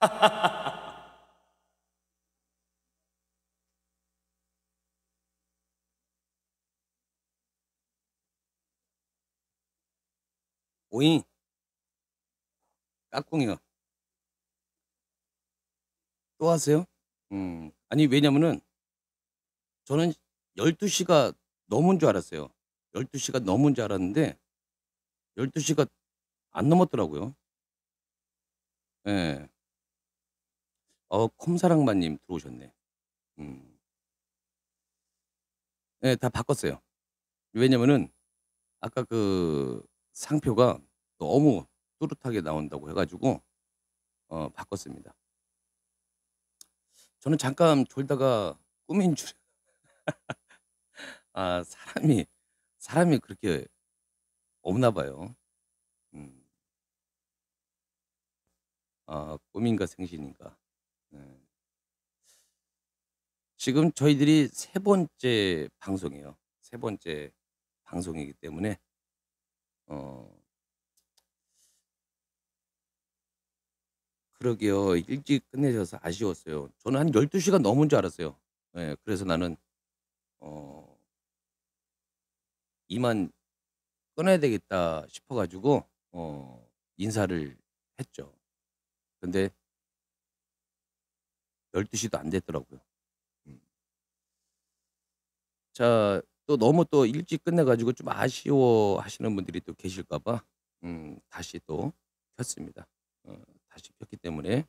오잉 까꿍이요. 또 하세요? 음. 아니 왜냐면은 저는 12시가 넘은 줄 알았어요. 12시가 넘은 줄 알았는데 12시가 안 넘었더라고요. 예. 어 콤사랑만 님 들어오셨네. 음. 예, 다 바꿨어요. 왜냐면은 아까 그 상표가 너무 또렷하게 나온다고 해 가지고 어 바꿨습니다. 저는 잠깐 졸다가 꿈인 줄 아 사람이 사람이 그렇게 없나 봐요. 음. 아 꿈인가 생신인가. 네. 지금 저희들이 세 번째 방송이에요. 세 번째 방송이기 때문에 어 그러게요. 일찍 끝내셔서 아쉬웠어요. 저는 한 12시가 넘은 줄 알았어요. 예. 그래서 나는 어 이만 끊어야 되겠다 싶어 가지고 어 인사를 했죠. 근데 12시도 안 됐더라고요. 음. 자, 또 너무 또 일찍 끝내 가지고 좀 아쉬워 하시는 분들이 또 계실까 봐 음 다시 또 켰습니다. 어 다시 켰기 때문에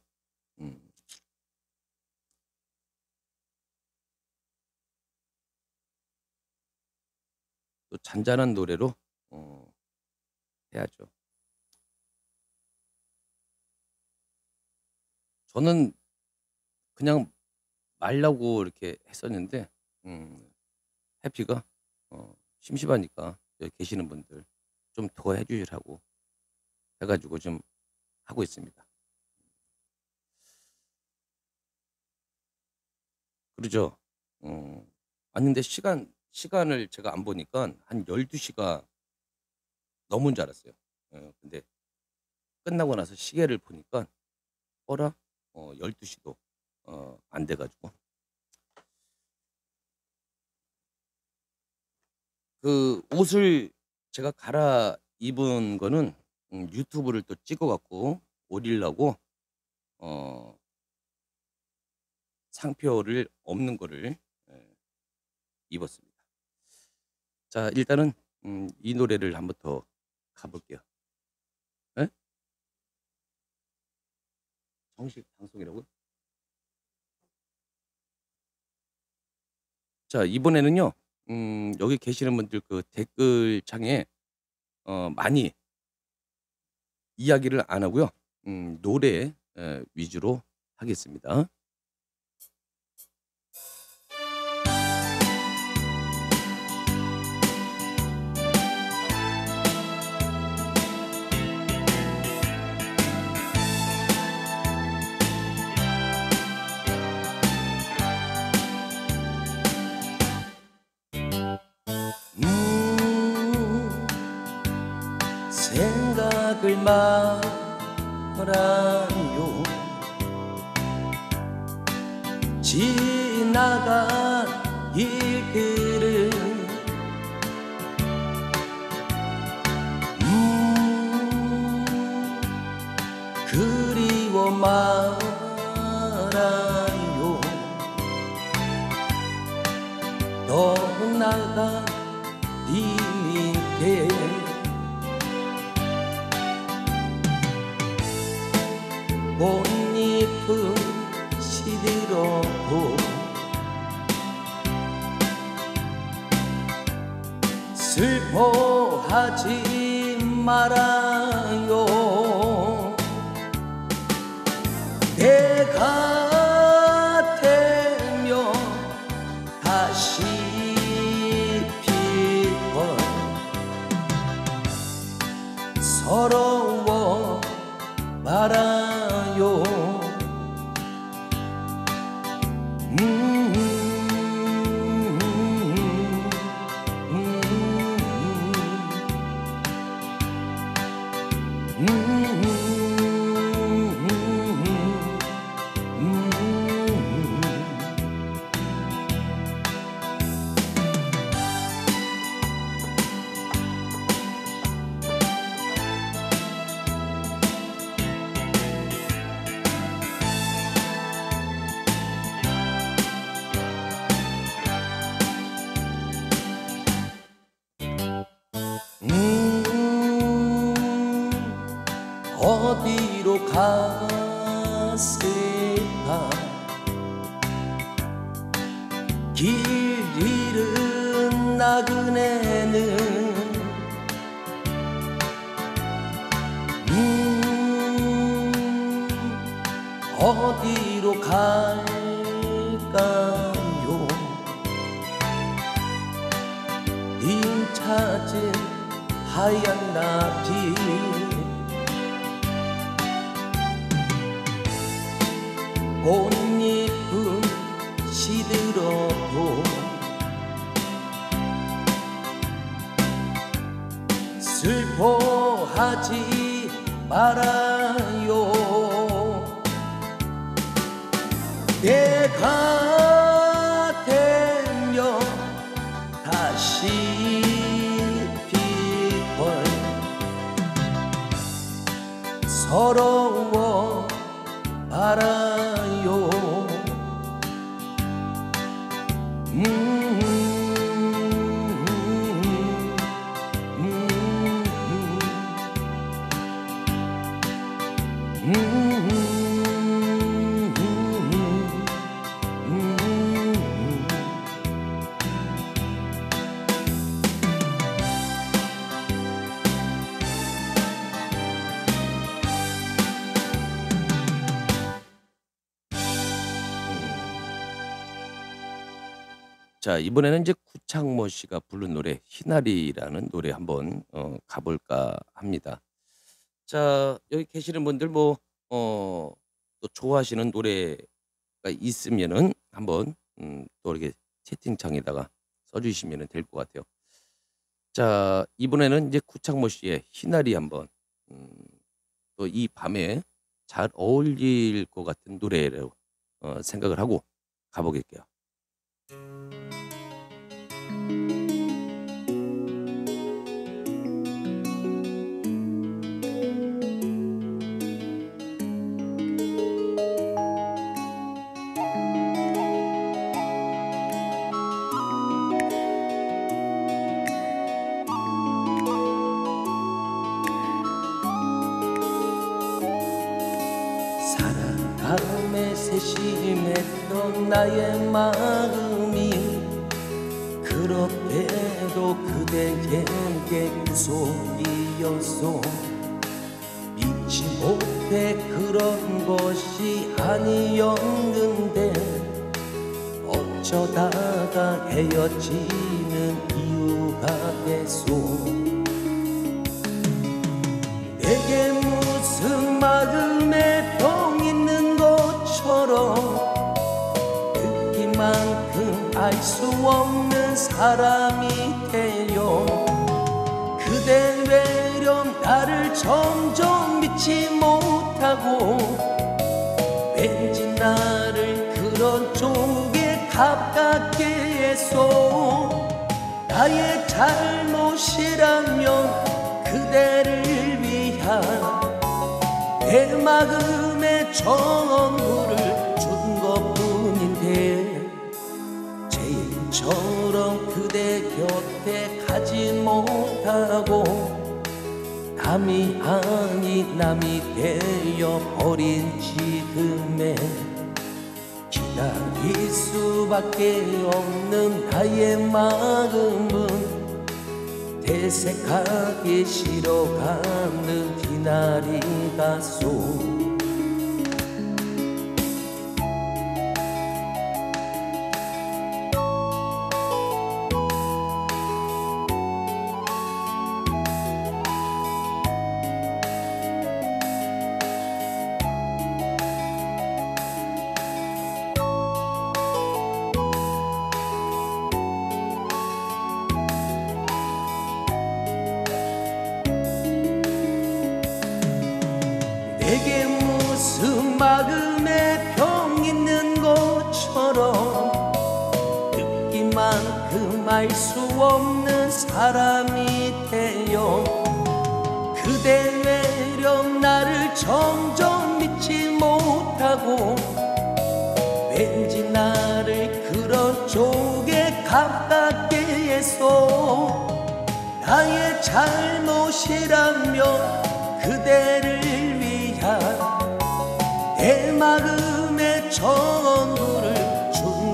음. 또 잔잔한 노래로 어 해야죠. 저는 그냥 말라고 이렇게 했었는데 음 해피가 어 심심하니까 여기 계시는 분들 좀 더 해 주시라고 해 가지고 좀 하고 있습니다. 그러죠. 어 아니 근데 시간 시간을 제가 안 보니까 한 12시가 넘은 줄 알았어요. 어 근데 끝나고 나서 시계를 보니까 어라? 어 12시도 어 안 돼 가지고 그 옷을 제가 갈아 입은 거는 음 유튜브를 또 찍어 갖고 올리려고 어 상표를 없는 거를 예 입었습니다. 자 일단은 음 이 노래를 한번 더 가 볼게요. 예? 정식 방송이라고요? 자 이번에는요. 음 여기 계시는 분들 그 댓글창에 어 많이 이야기를 안 하고요. 음 노래 예 위주로 하겠습니다. 생각 슬 자 이번에는 이제 구창모 씨가 부른 노래 희나리라는 노래 한번 어 가볼까 합니다. 자 여기 계시는 분들 뭐 어 또 좋아하시는 노래가 있으면은 한번 음 또 이렇게 채팅창에다가 써 주시면은 될것 같아요. 자 이번에는 이제 구창모 씨의 희나리 한번 음 또 이 밤에 잘 어울릴 것 같은 노래로 어 생각을 하고 가보겠게요. 나의 마음이 그렇게도 그대에게 구속이었소 믿지 못해 그런 것이 아니었는데 어쩌다가 헤어지는 이유가 됐소? 내게 무슨 마음에 알 수 없는 사람이 되어 그대 외련 나를 점점 믿지 못하고 왠지 나를 그런 쪽에 가깝게 해서 나의 잘못이라면 그대를 위한 내 마음의 전부를 그대 곁에 가지 못하고 남이 아닌 남이 되어 버린 지금에 기다릴 수밖에 없는 나의 마음은 대색하기 싫어가는 기나리 가 소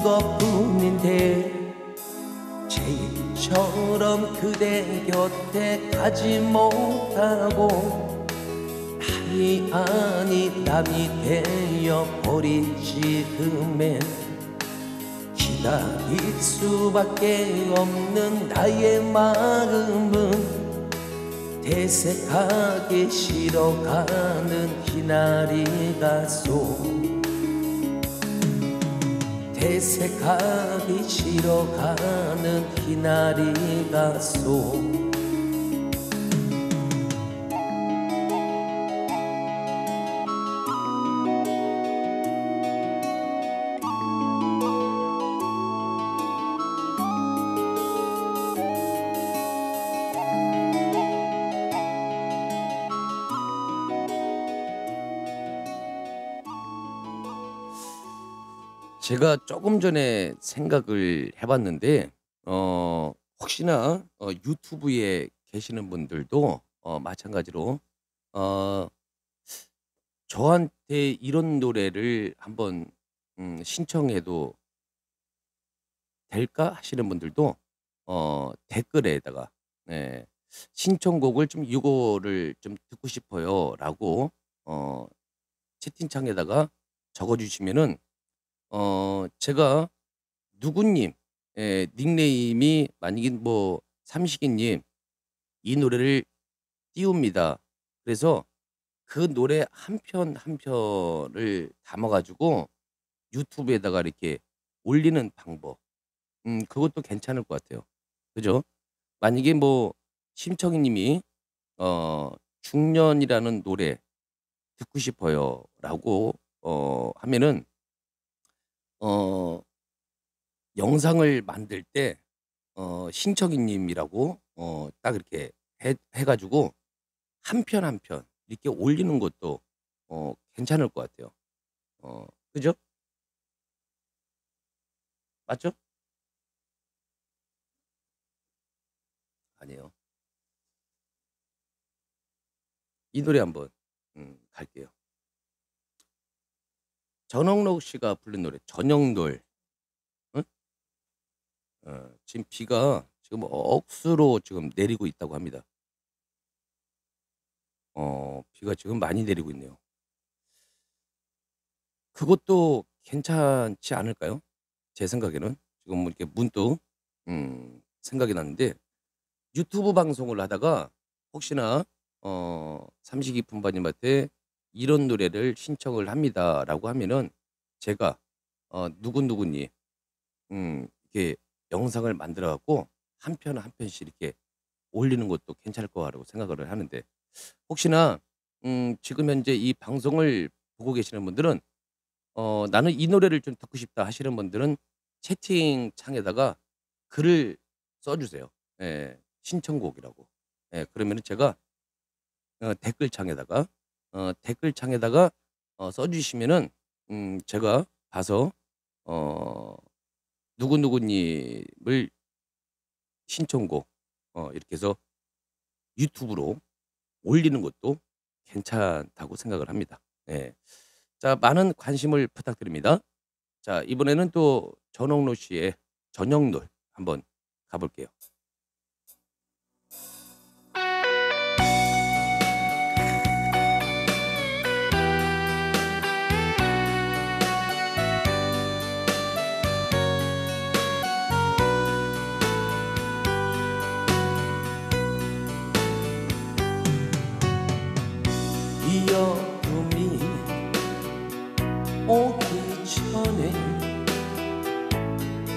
것뿐인데 제일처럼 그대 곁에 가지 못하고 남이 아니 남이 되어 버린 지금엔 기다릴 수밖에 없는 나의 마음은 대색하기 싫어가는 기나리가 속 대색하기 싫어 가는 기나리가 속 제가 조금 전에 생각을 해봤는데 어 혹시나 어 유튜브에 계시는 분들도 어 마찬가지로 어 저한테 이런 노래를 한번 음 신청해도 될까 하시는 분들도 어 댓글에다가 네 신청곡을 좀 "요거를 좀 듣고 싶어요."라고 어 채팅창에다가 적어 주시면은 어 제가 누구님 예 닉네임이 만약에 뭐 삼식이 님 이 노래를 띄웁니다. 그래서 그 노래 한 편 한 편을 담아 가지고 유튜브에다가 이렇게 올리는 방법 음 그것도 괜찮을 것 같아요. 그죠? 만약에 뭐 심청이 님이 어 "중년이라는 노래 듣고 싶어요."라고 어 하면은 어 영상을 만들 때 어 신청이 님이라고 어 딱 이렇게 해 해 가지고 한 편 한 편 이렇게 올리는 것도 어 괜찮을 것 같아요. 어 그죠? 맞죠? 아니에요. 이 노래 한번 음 갈게요. 전영록 씨가 부른 노래. 응? 어 지금 비가 지금 억수로 지금 내리고 있다고 합니다. 어 비가 지금 많이 내리고 있네요. 그것도 괜찮지 않을까요? 제 생각에는. 지금 뭐 이렇게 문득 음 생각이 났는데 유튜브 방송을 하다가 혹시나 어 삼식이 품바님한테 " 이런 노래를 신청을 합니다."라고 하면은 제가 어 누구누구님 음 이렇게 영상을 만들어 갖고 한 편 한 편씩 이렇게 올리는 것도 괜찮을 거라고 생각을 하는데 혹시나 음 지금 현재 이 방송을 보고 계시는 분들은 어 "나는 이 노래를 좀 듣고 싶다." 하시는 분들은 채팅창에다가 글을 써 주세요. 예. 신청곡이라고. 예. 그러면은 제가 어 댓글창에다가 어 댓글창에다가 어 써 주시면은 음 제가 봐서 어 누구누구님을 신청곡 어 이렇게 해서 유튜브로 올리는 것도 괜찮다고 생각을 합니다. 예. 자 많은 관심을 부탁드립니다. 자 이번에는 또 전옥록 씨의 저녁놀 한번 가 볼게요.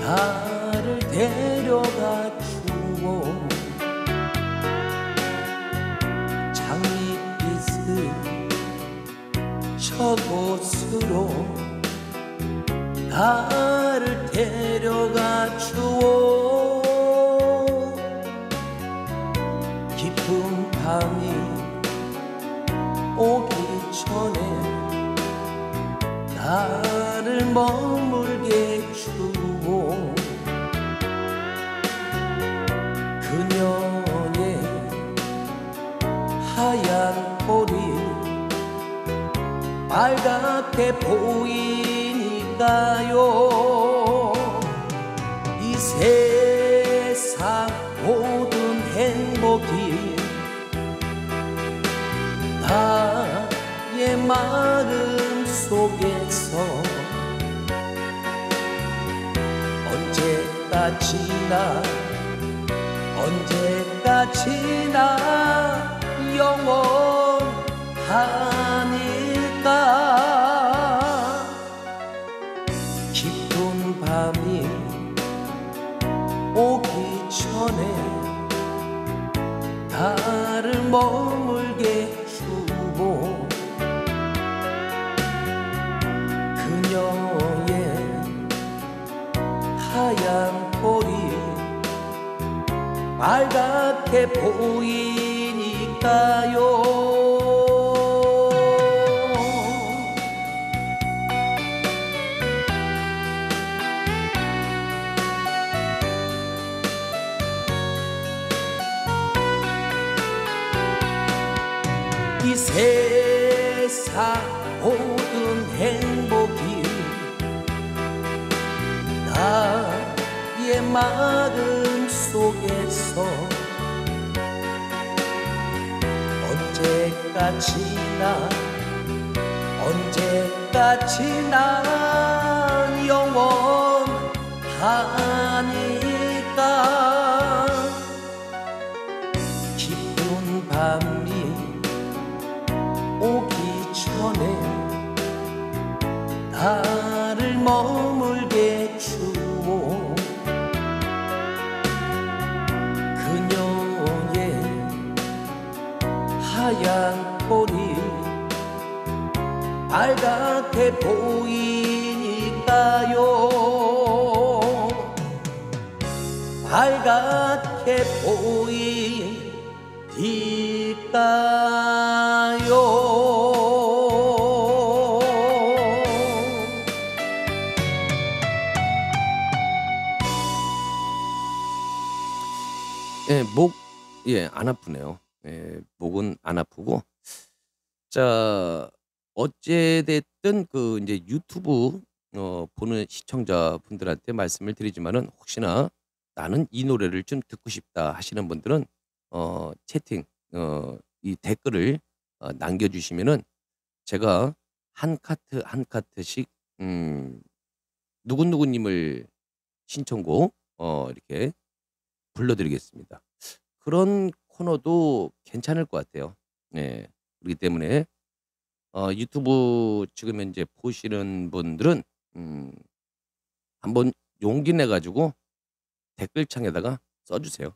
나를 데려가 주오. 장미빛을 저곳으로 나를 데려가 주오. 깊은 밤이 오기 전에 나를 머 빨갛게 보이니까요. 이 세상 모든 행복이 나의 마음 속에서 언제까지나 언제까지나 영원하 머물게 주고 그녀의 하얀 볼이 빨갛게 보이니까요 마음 속에서 언제까지나 언제까지나 영원하니까. 깊은 밤이 오기 전에 나를 머 빨갛게 보이니까요 빨갛게 보이니까요 예, 목, 예, 안 아프네요. 예, 목은 안 아프고. 자, 어찌됐든 그 이제 유튜브 어, 보는 시청자분들한테 말씀을 드리지만은 혹시나 나는 이 노래를 좀 듣고 싶다 하시는 분들은 어, 채팅, 어, 이 댓글을 어, 남겨주시면은 제가 한 카트 한 카트씩 음, 누구누구님을 신청곡 어, 이렇게 불러드리겠습니다. 그런 코너도 괜찮을 것 같아요. 네. 그렇기 때문에 어, 유튜브 지금 현재 보시는 분들은 음, 한번 용기 내 가지고 댓글창에다가 써 주세요.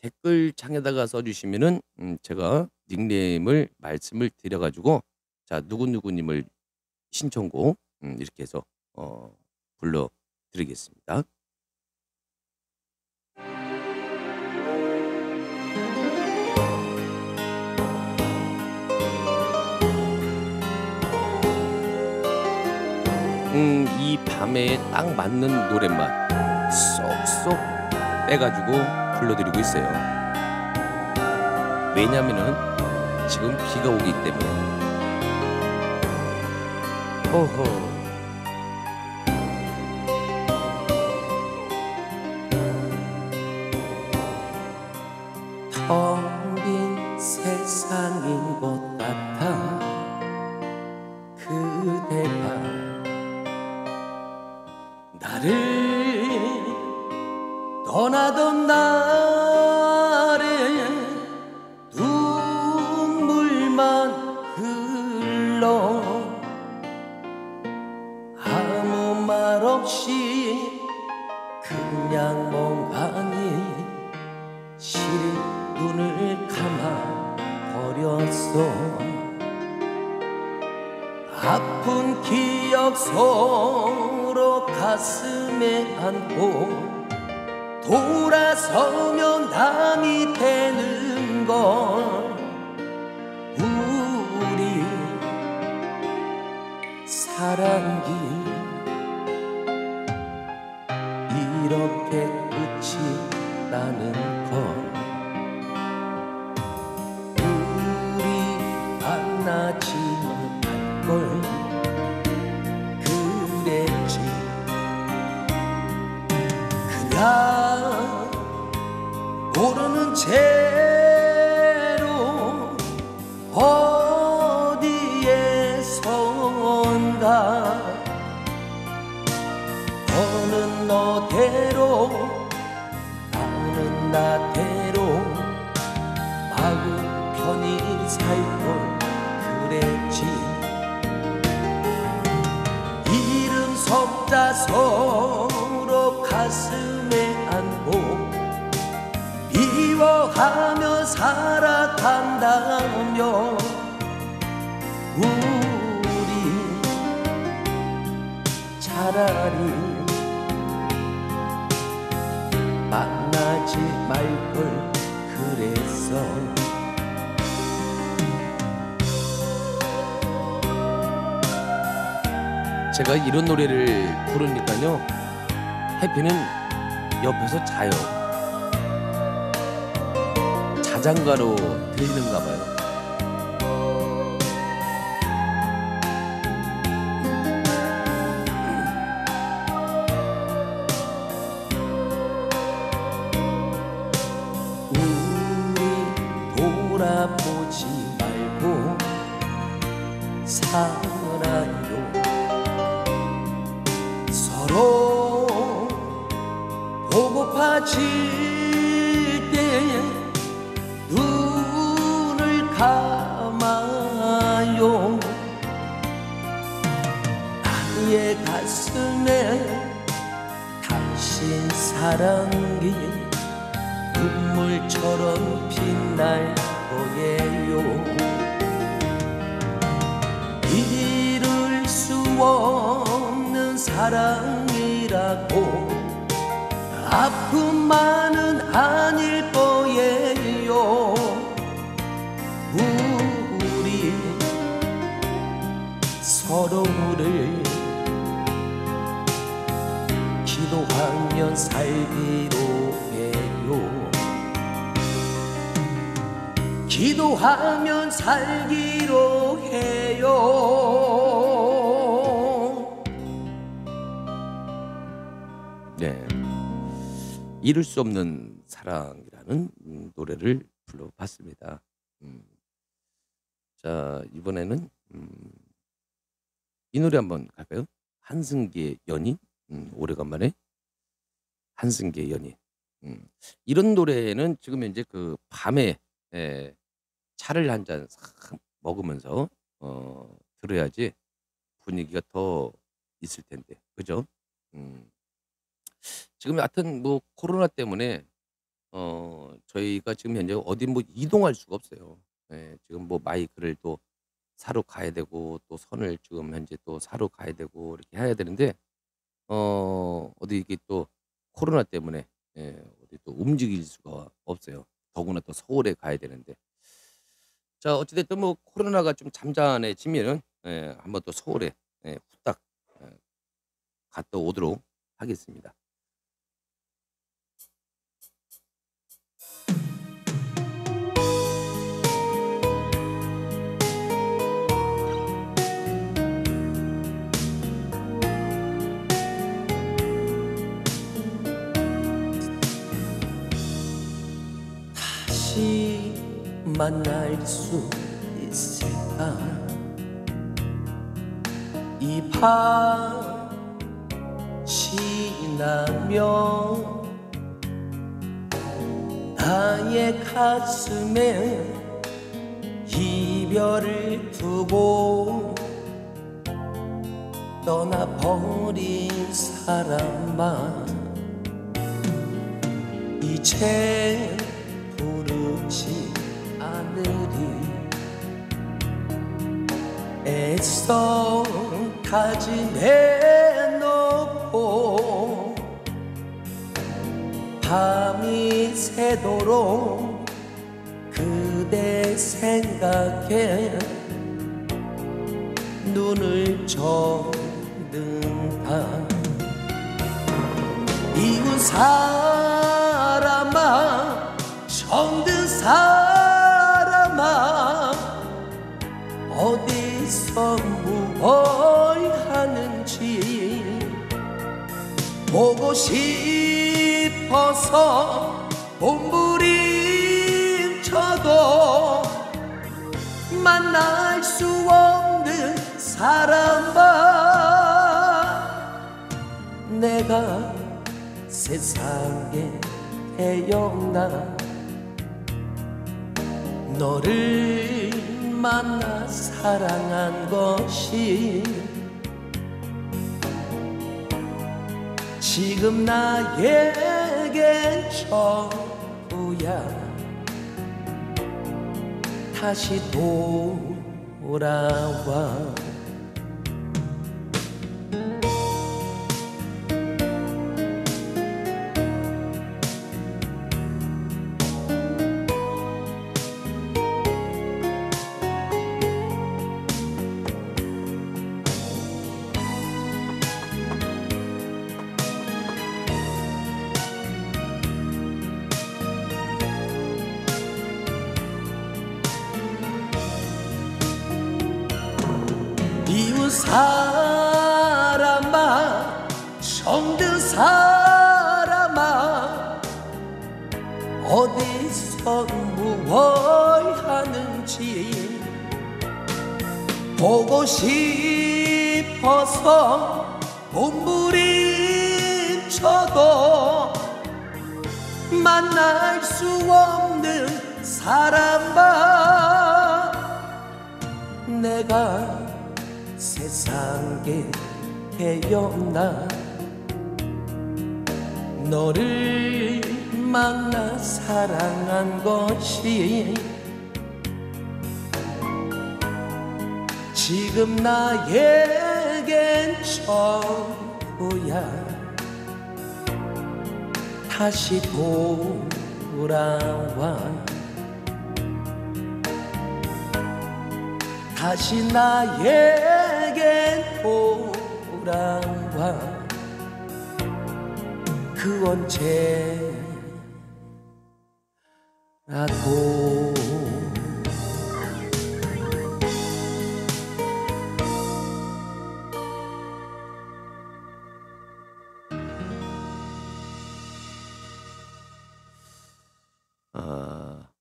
댓글창에다가 써 주시면은 음, 제가 닉네임을 말씀을 드려 가지고 자 누구누구 님을 신청곡 음, 이렇게 해서 어, 불러 드리겠습니다. 음, 이 밤에 딱 맞는 노랫말 쏙쏙 빼가지고 불러드리고 있어요. 왜냐면은 지금 비가 오기 때문에. 호호. 나를 떠나던 날에 눈물만 흘러 아무 말 없이 그냥 멍하니 시린 눈을 감아 버렸어. 아픈 기억 서로 가슴에 안고 돌아서면 남이 되는 걸 만나지 말걸 그랬어. 제가 이런 노래를 부르니까요. 해피는 옆에서 자요. 자장가로 들리는가 봐요 이룰 수 없는 사랑이라는 음, 노래를 불러봤습니다. 음. 자, 이번에는 음, 이 노래 한번 갈까요? 한승기의 연인. 음, 오래간만에 한승기의 연인. 음. 이런 노래는 지금 현재 그 밤에 예, 차를 한 잔 먹으면서 어, 들어야지 분위기가 더 있을 텐데, 그죠? 음. 지금 하여튼 뭐 코로나 때문에 어, 저희가 지금 현재 어디 뭐 이동할 수가 없어요. 예, 지금 뭐 마이크를 또 사러 가야 되고 또 선을 지금 현재 또 사러 가야 되고 이렇게 해야 되는데 어, 어디 이게 또 코로나 때문에 예, 어디 또 움직일 수가 없어요. 더구나 또 서울에 가야 되는데. 자, 어찌됐든 뭐 코로나가 좀 잠잠해지면은 예, 한번 또 서울에 예, 후딱 예, 갔다 오도록 하겠습니다. 만날 수 있을까? 이 밤 지나며 나의 가슴에 이별을 두고 떠나버린 사람아 이제 부르지 않으리 애써 다짐해 놓고 밤이 새도록 그대 생각에 눈을 젓는다 이웃 사 싶어서 몸부림쳐도 만날 수 없는 사람과 내가 세상에 태어나 너를 만나 사랑한 것이 지금 나에겐 전부야. 다시 돌아와 사람아 정든 사람아 어디서 무얼 하는지 보고 싶어서 몸부림쳐도 만날 수 없는 사람과 내가 세 상에 태어나? 너를 만나 사랑한 것이 지금 나에겐 전부야. 다시 돌아와. 다시 나 에겐 돌아와 그 언제라도 아,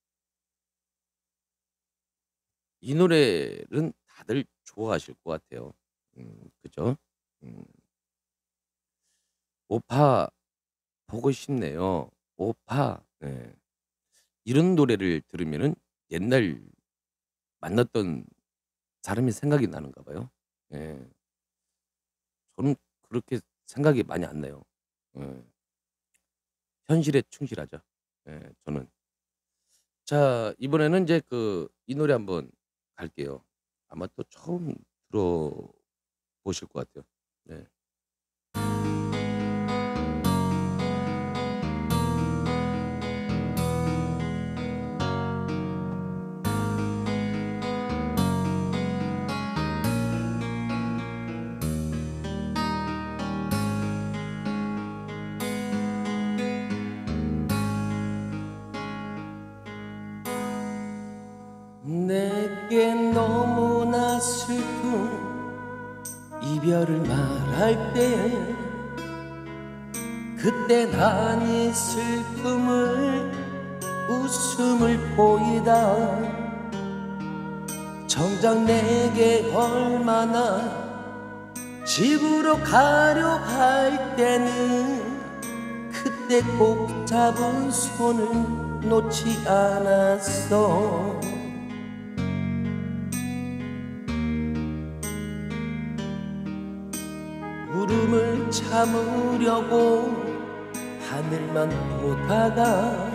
이 노래는 다들 좋아하실 것 같아요. 음, 그죠? 음, 오파 보고 싶네요. 오파. 네. 이런 노래를 들으면은 옛날 만났던 사람이 생각이 나는가 봐요. 예. 저는 그렇게 생각이 많이 안 나요. 예. 현실에 충실하죠. 예, 저는. 자, 이번에는 이제 그 이 노래 한번 갈게요. 아마 또 처음 들어보실 것 같아요. 네. 이별을 말할 때 그때 난이 슬픔을 웃음을 보이다. 정작 내게 얼마나 집으로 가려 할 때는 그때 꼭 잡은 손을 놓지 않았어 울음을 참으려고 하늘만 보다가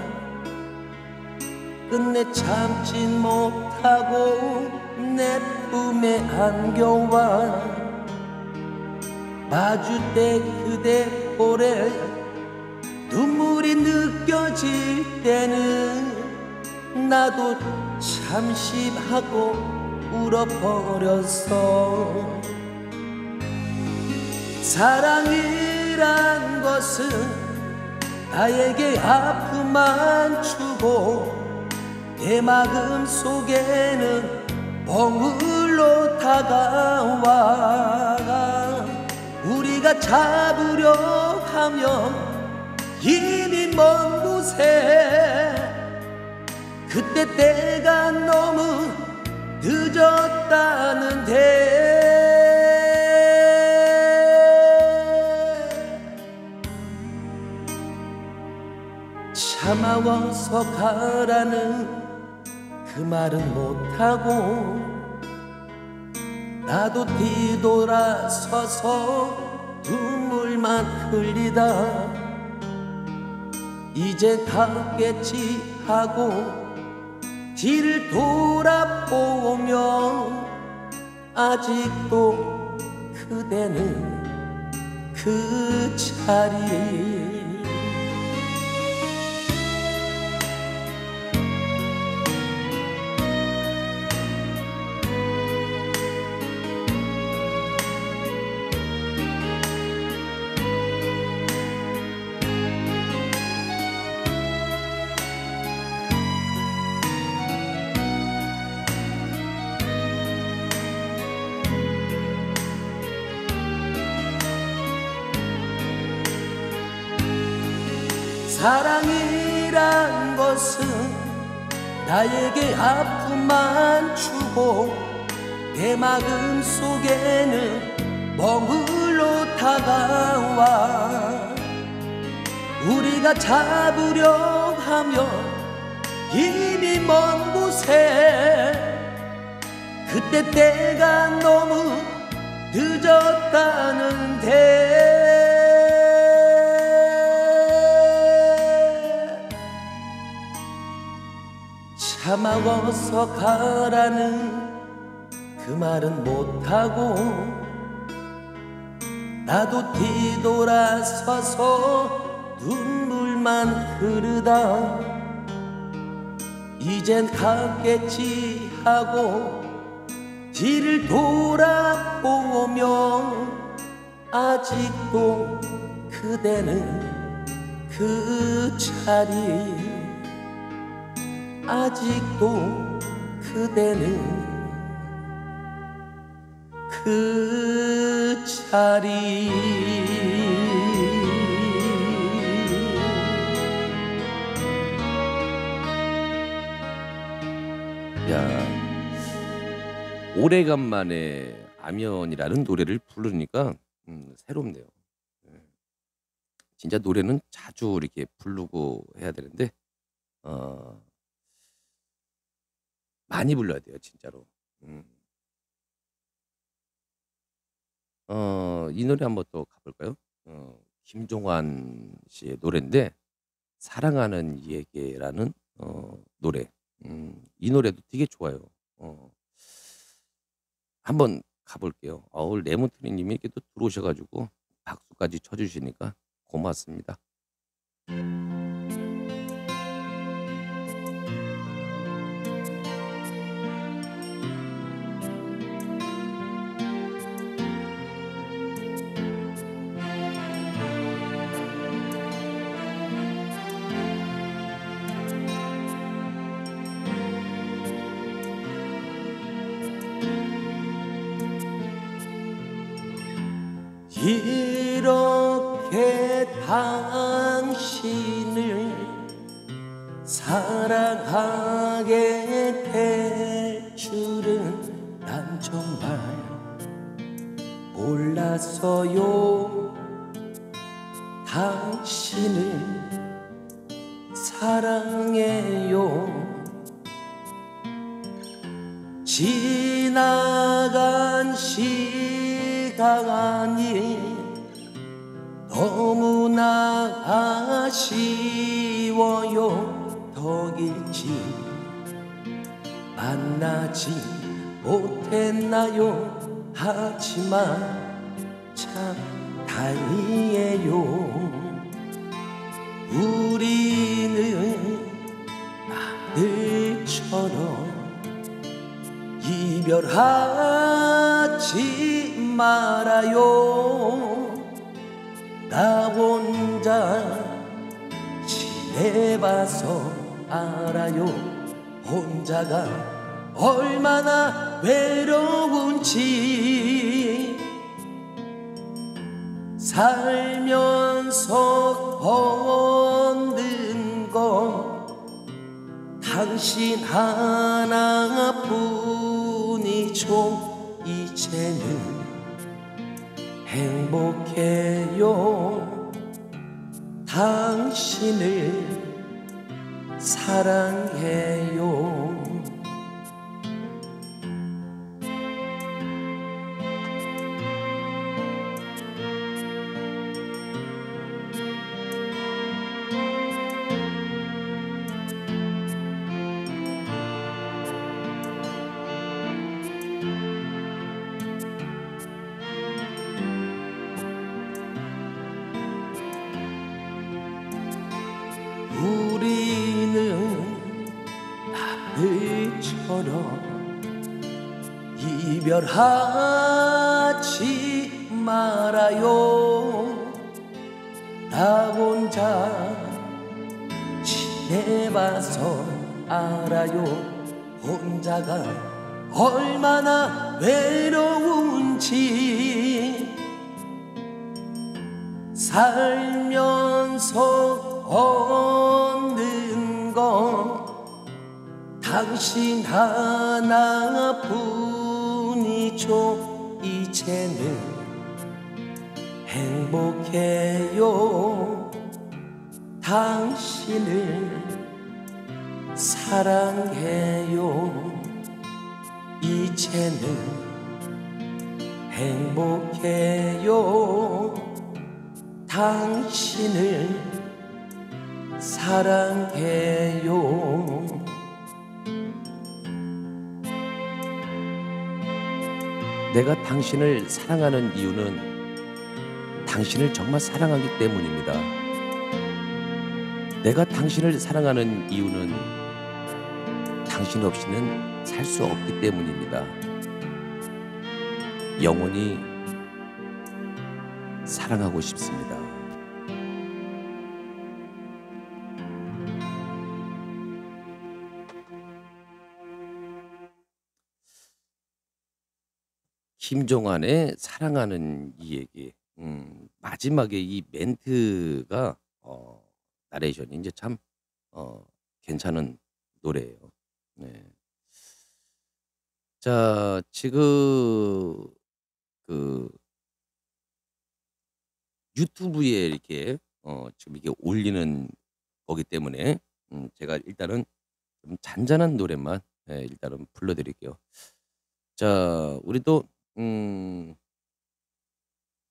끝내 참지 못하고 내 품에 안겨와 마주 때 그대 볼에 눈물이 느껴질 때는 나도 참심하고 울어버렸어 사랑이란 것은 나에게 아픔만 주고 내 마음 속에는 멍울로 다가와. 우리가 잡으려 하면 이미 먼 곳에 그때 때가 너무 늦었다는데 참아워서 가라는 그 말은 못하고 나도 뒤돌아서서 눈물만 흘리다. 이제 갔겠지 하고 뒤를 돌아보면 아직도 그대는 그 자리에 사랑이란 것은 나에게 아픔만 주고 내 마음 속에는 멍울로 다가와 우리가 잡으려 하면 이미 먼 곳에 그때 때가 너무 늦었다는데 참아워서 가라는 그 말은 못하고 나도 뒤돌아서서 눈물만 흐르다. 이젠 갔겠지 하고 뒤를 돌아보면 아직도 그대는 그 자리 아직도 그대는 그 자리 야 오래간만에 아면이라는 노래를 부르니까 음, 새롭네요. 예. 진짜 노래는 자주 이렇게 부르고 해야 되는데 어, 많이 불러야 돼요, 진짜로. 음. 어, 이 노래 한번 또 가볼까요? 어, 김종환 씨의 노래인데 사랑하는 이에게라는 어, 노래. 음, 이 노래도 되게 좋아요. 어, 한번 가볼게요. 어, 레몬트리님이 이렇게 또 들어오셔가지고 박수까지 쳐주시니까 고맙습니다. 이 하지만 참 다행이에요. 우리는 아들처럼 이별하지 말아요. 나 혼자 지내봐서 알아요. 혼자가 얼마나 외로운지. 살면서 얻는 건 당신 하나뿐이죠. 이제는 행복해요. 당신을 사랑해요 이별하지 말아요. 나 혼자 지내봐서 알아요. 혼자가 당신을 사랑해요. 이제는 행복해요. 당신을 사랑해요. 내가 당신을 사랑하는 이유는 당신을 정말 사랑하기 때문입니다. 내가 당신을 사랑하는 이유는 당신 없이는 살 수 없기 때문입니다. 영원히 사랑하고 싶습니다. 김종환의 사랑하는 이 얘기. 음, 마지막에 이 멘트가 어, 나레이션이 이제 참 어, 괜찮은 노래예요. 네. 자, 지금 그 유튜브에 이렇게 어, 지금 이게 올리는 거기 때문에 음, 제가 일단은 좀 잔잔한 노래만 예, 일단은 불러드릴게요. 자, 우리도 음,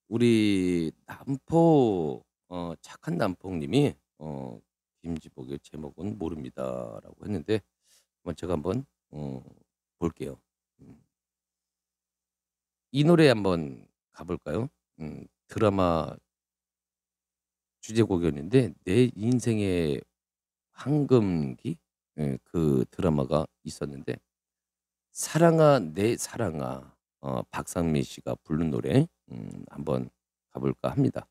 우리 남포 어, 착한 남포님이 어, 김지복의 제목은 모릅니다라고 했는데 한번 제가 한번 어, 볼게요. 음. 이 노래 한번 가볼까요? 음, 드라마 주제곡이었는데 내 인생의 황금기 예, 그 드라마가 있었는데 사랑아 내 사랑아 어, 박상민 씨가 부른 노래 음, 한번 가볼까 합니다.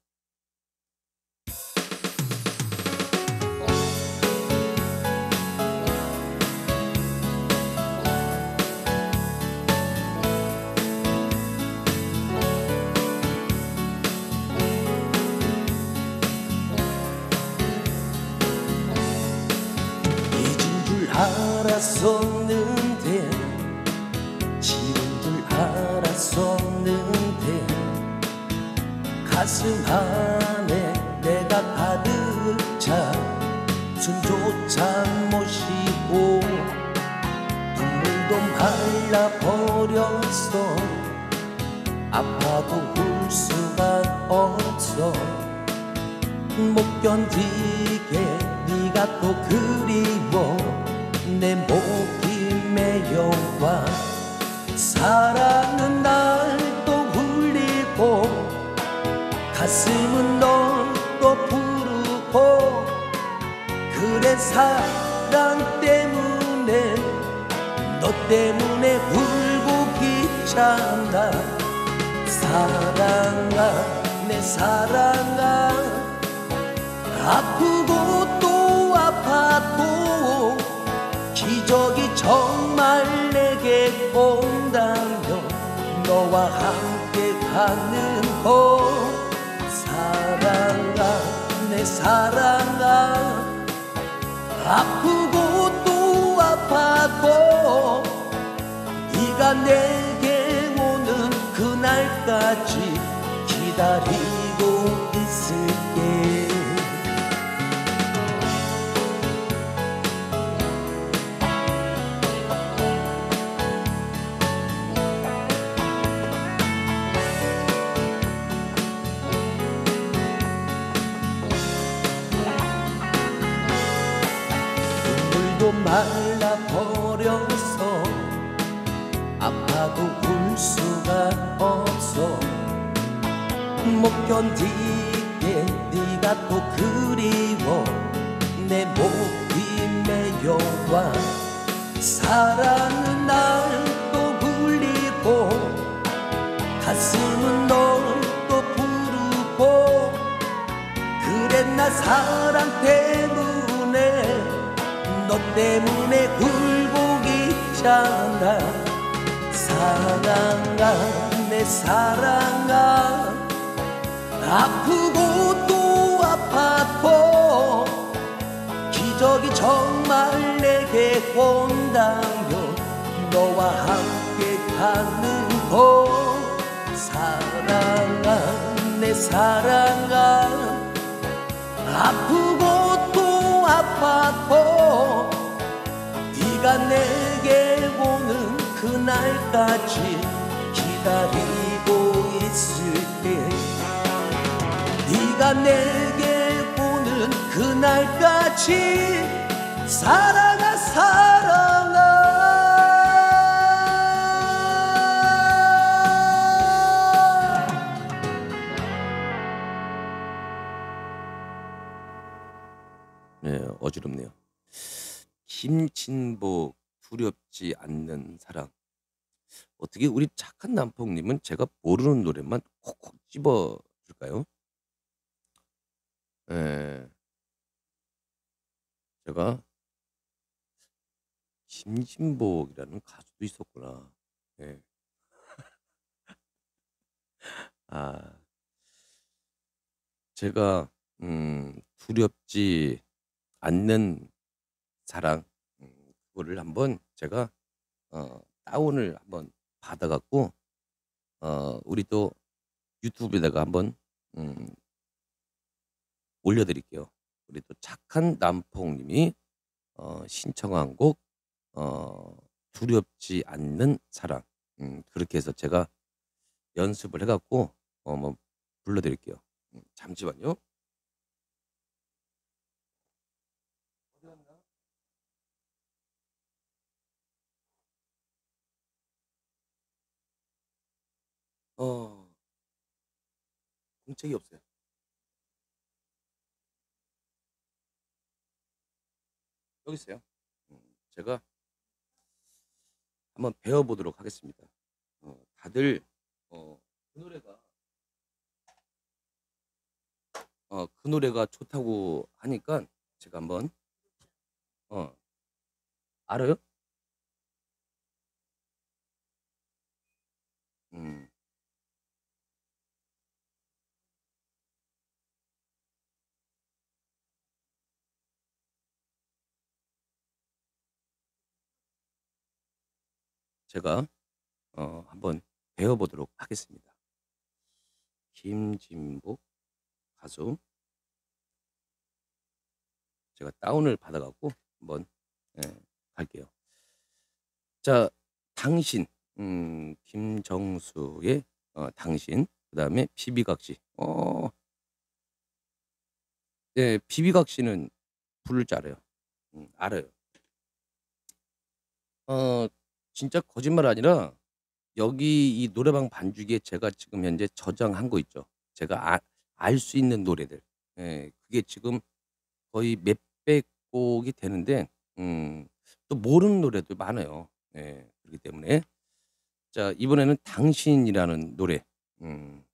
알았었는데 줄 알았었는데 가슴 안에 내가 가득 차 숨조차 못 쉬고 눈물도 말라버렸어. 아파도 울 수가 없어. 못 견디게 네가 또 그리워 내 목이 메여와 사랑은 날또 울리고 가슴은 널 또 부르고 그래 사랑 때문에 너 때문에 울고 있잖아. 사랑아 내 사랑아 아프고 또 적이 정말 내 온다면 너와 함께 가는 곳. 사랑아 내 사랑아. 아프고 또 아파도 네가 내게 오는 그날까지 기다리고 말라버려서 아파도 울 수가 없어. 못 견디게 네가 또 그리워. 내 목임의 영화 사랑은 날또 굴리고 가슴은 널 또 부르고 그래 나 사랑 때문에 너 때문에 굴복 있잖아 사랑아 내 사랑아. 아프고 또 아파도 기적이 정말 내게 온다면 너와 함께 가는 곳 사랑아 내 사랑아. 아프고 또 아파도 네가 내게 오는 그날까지 기다리고 있을게. 네가 내게 오는 그날까지 사랑아 사랑 어지럽네요. 김진복 두렵지 않는 사랑. 어떻게 우리 착한 남풍님은 제가 모르는 노래만 콕콕 집어 줄까요? 예. 제가 김진복이라는 가수도 있었구나. 예. 아, 제가 음, 두렵지 않는 사랑 음, 그거를 한번 제가 어, 다운을 한번 받아갖고 어, 우리 또 유튜브에다가 한번 음, 올려드릴게요. 우리 또 착한 남풍님이 어, 신청한 곡 어, 두렵지 않는 사랑 음, 그렇게 해서 제가 연습을 해갖고 어, 뭐 불러드릴게요. 음, 잠시만요. 어, 공책이 없어요. 여기 있어요. 음, 제가 한번 배워보도록 하겠습니다. 어, 다들 어, 그 노래가 어, 그 노래가 좋다고 하니까 제가 한번 어, 알아요? 음, 제가 어, 한번 배워보도록 하겠습니다. 김진복 가수 제가 다운을 받아갖고 한번 예, 갈게요. 자, 당신 음, 김정수의 어, 당신 그 다음에 비비각시 어, 네, 비비각시는 부를 줄 알아요. 음, 알아요. 어, 진짜 거짓말 아니라 여기 이 노래방 반주기에 제가 지금 현재 저장한 거 있죠. 제가 알수 있는 노래들. 예, 그게 지금 거의 몇백 곡이 되는데 음, 또 모르는 노래도 많아요. 예, 그렇기 때문에 자 이번에는 당신이라는 노래. 음,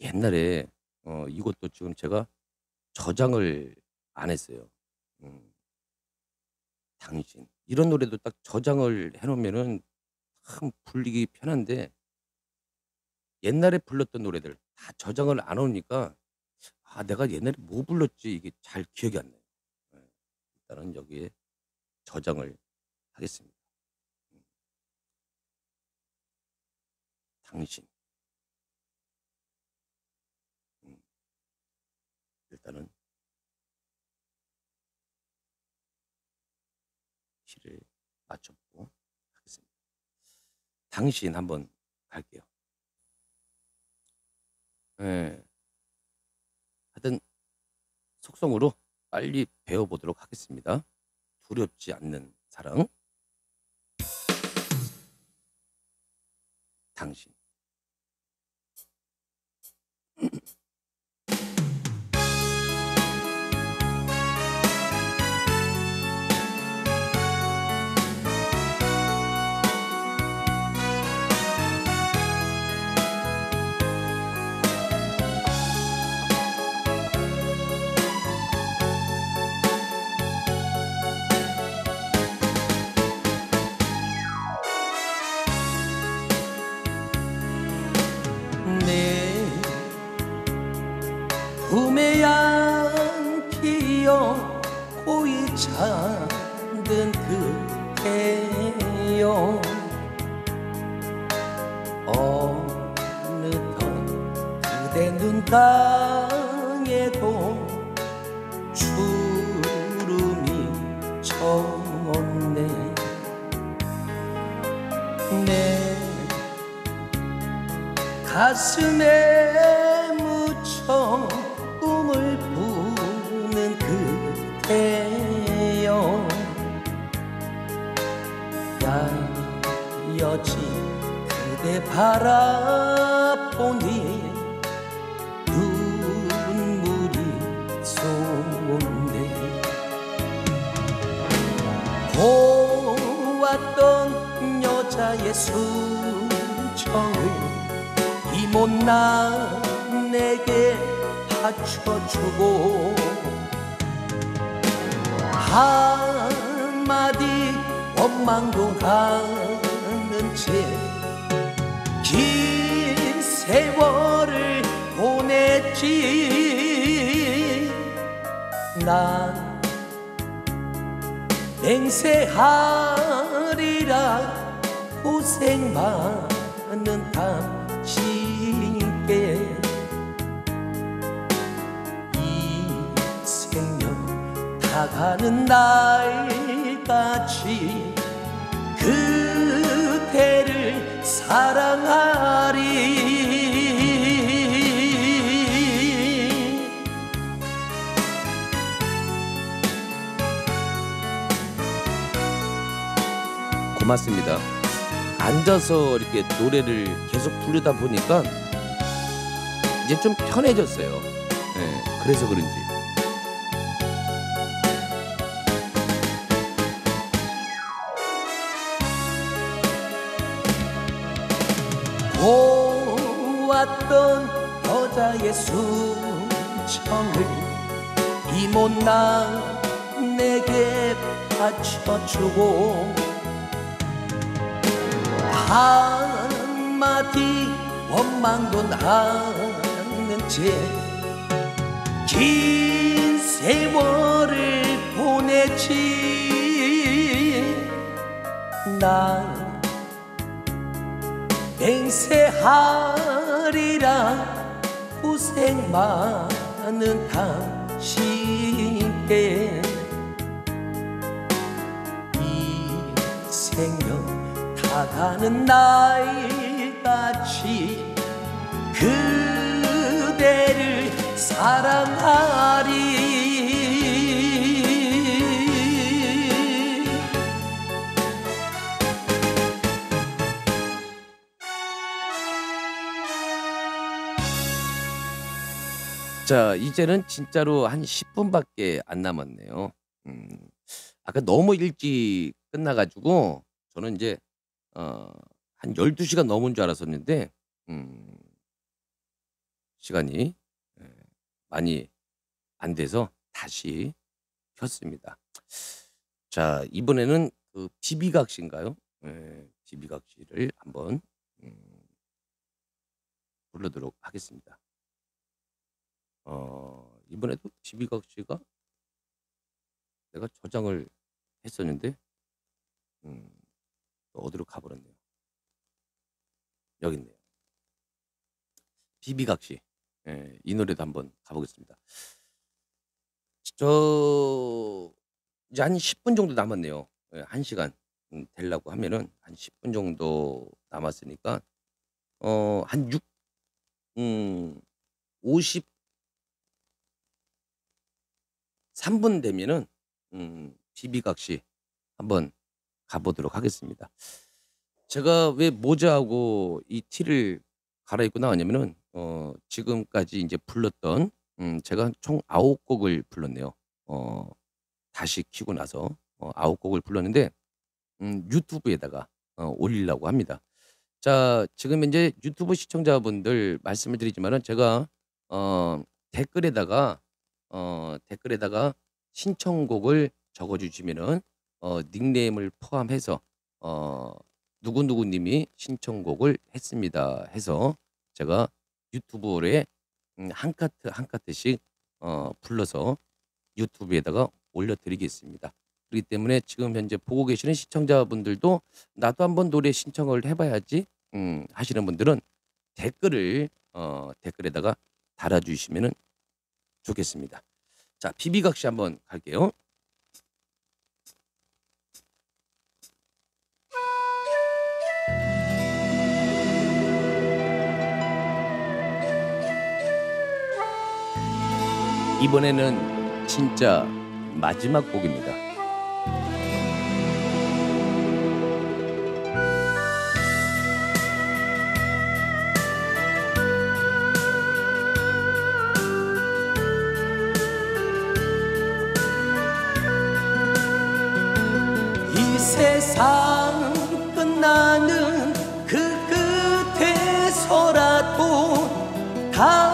옛날에 어, 이것도 지금 제가 저장을 안 했어요. 음, 당신 이런 노래도 딱 저장을 해 놓으면은 참 불리기 편한데 옛날에 불렀던 노래들 다 저장을 안해 놓으니까 아 내가 옛날에 뭐 불렀지 이게 잘 기억이 안 나요. 예. 일단은 여기에 저장을 하겠습니다. 음. 당신. 음. 일단은 키를 맞춰보고 하겠습니다. 당신 한번 갈게요. 예. 하여튼 속성으로 빨리 배워보도록 하겠습니다. 두렵지 않는 사랑. 당신. 생명 다 가는 날까지 그대를 사랑하리 고맙습니다. 앉아서 이렇게 노래를 계속 부르다 보니까 이제 좀 편해졌어요. 예, 그래서 그런지. 보았던 여자의 순정을 이 못난 내게 바쳐주고 한마디 원망도 하는 채긴 세월을 보냈지 난 맹세 하리라 고생 많은 당신께. 이 생명 다 가는 날까지 그대를 사랑하리 자, 이제는 진짜로 한 10분밖에 안 남았네요. 음, 아까 너무 일찍 끝나가지고 저는 이제 어, 한 12시간 넘은 줄 알았었는데 음, 시간이 예, 많이 안 돼서 다시 켰습니다. 자, 이번에는 그 비비각 씨인가요? 예, 비비각시를 한번 음, 부르도록 하겠습니다. 어, 이번에도 비비각시가 내가 저장을 했었는데 음, 또 어디로 가버렸네요. 여기 있네요. 비비각시. 예, 이 노래도 한번 가보겠습니다. 저 이제 한 10분 정도 남았네요. 예, 1시간 음, 되려고 하면은 한 10분 정도 남았으니까 어, 한 6, 음, 53분 되면은 음, 비비각시 한번 가보도록 하겠습니다. 제가 왜 모자하고 이 티를 갈아입고 나왔냐면은 어, 지금까지 이제 불렀던 음, 제가 총 아홉 곡을 불렀네요. 어, 다시 키고 나서 어, 아홉 곡을 불렀는데 음, 유튜브에다가 어, 올리려고 합니다. 자, 지금 현재 유튜브 시청자분들 말씀을 드리지만은 제가 어, 댓글에다가 어, 댓글에다가 신청곡을 적어주시면은 어, 닉네임을 포함해서 어, 누구누구님이 신청곡을 했습니다 해서 제가 유튜브에 음, 한 카트 한 카트씩 어, 불러서 유튜브에다가 올려드리겠습니다. 그렇기 때문에 지금 현재 보고 계시는 시청자분들도 나도 한번 노래 신청을 해봐야지 음, 하시는 분들은 댓글을 어, 댓글에다가 달아주시면 좋겠습니다. 자 비비각시 한번 갈게요. 이번에는 진짜 마지막 곡입니다. 당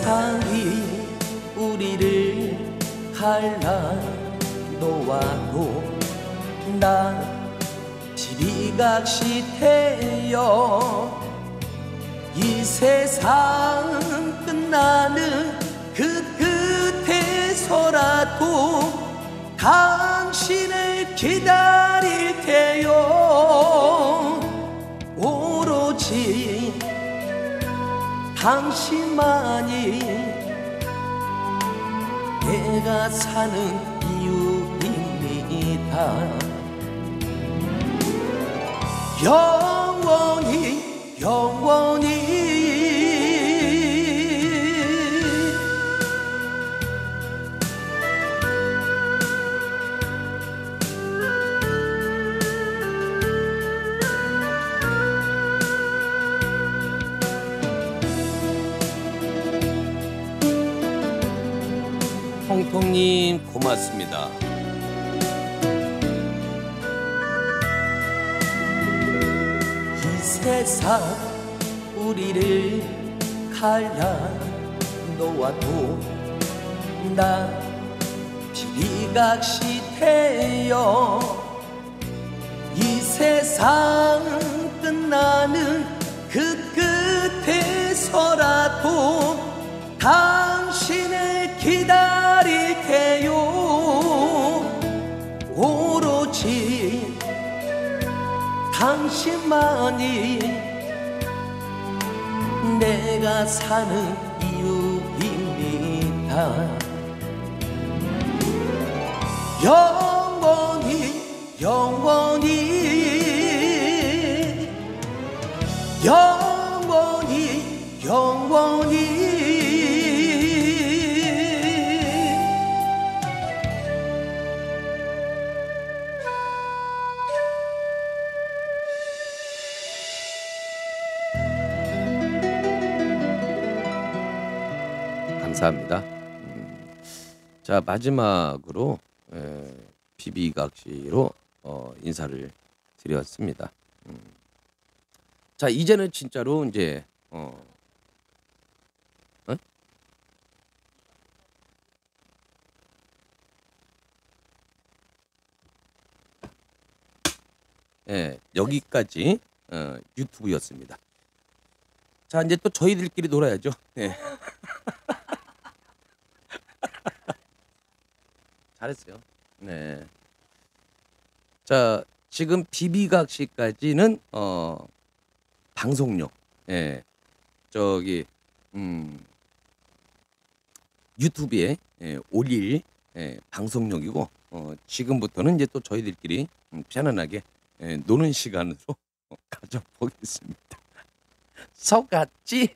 세상이 우리를 갈라 놓아도 난 지리각시태요 이 세상 끝나는 그 끝에서라도 당신을 기다릴 테요. 오로지 당신만이 내가 사는 이유입니다. 영원히 영원히 통통님 고맙습니다. 이 세상 우리를 갈라 놓아도 나 비리각시태요 이 세상 끝나는 그 끝에서라도 당신을 기다 릴게요. 오로지 당신만이 내가 사는 이유입니다. 영원히 영원히 영원히 영원히 자 마지막으로 에, 비비각시로 어, 인사를 드렸습니다. 음. 자 이제는 진짜로 이제 어, 어? 예, 여기까지 어, 유튜브였습니다. 자 이제 또 저희들끼리 놀아야죠. 예. 잘했어요. 네. 자 지금 비비각 시까지는 어 방송용. 예. 저기 음 유튜브에 예, 올릴 예, 방송용이고 어, 지금부터는 이제 또 저희들끼리 음, 편안하게 예, 노는 시간으로 가져보겠습니다. 속았지?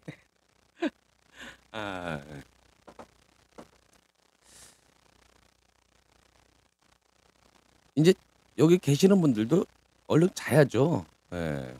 아. 이제 여기 계시는 분들도 얼른 자야죠. 예.